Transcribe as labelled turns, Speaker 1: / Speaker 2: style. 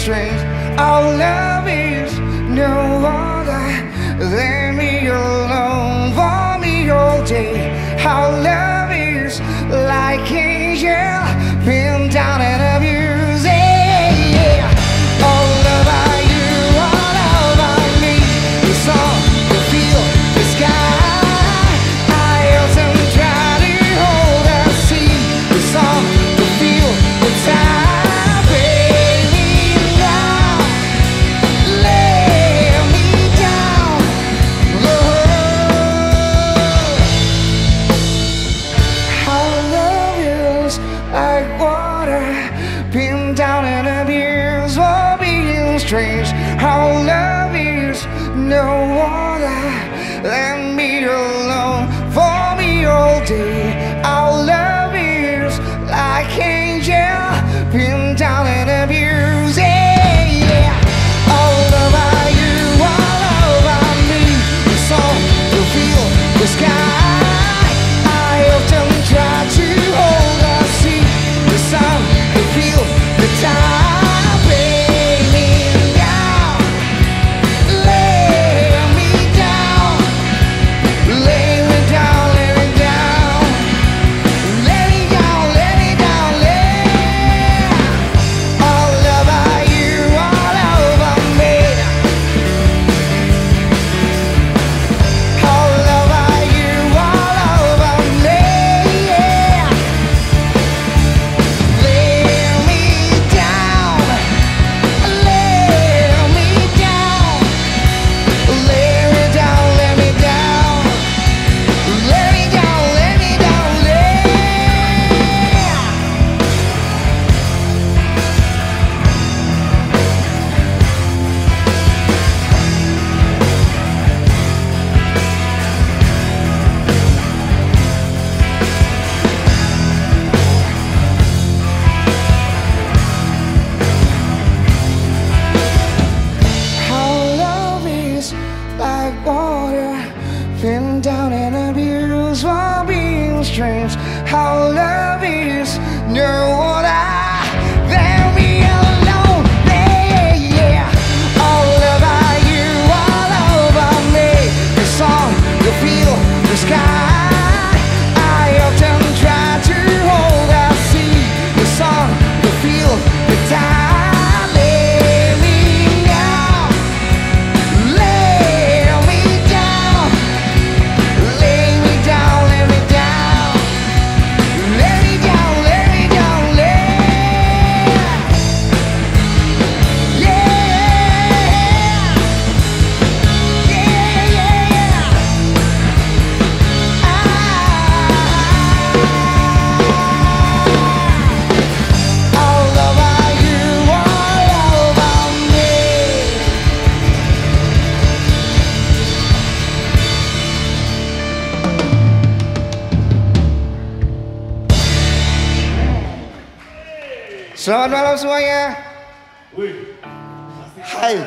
Speaker 1: straight Our love is no other Leave me alone. For me all day. Our love is like what it is, oh, being strange, how love is no other than me. been down and abused while being strange. How love is, no one. Selamat malam semuanya. Hai.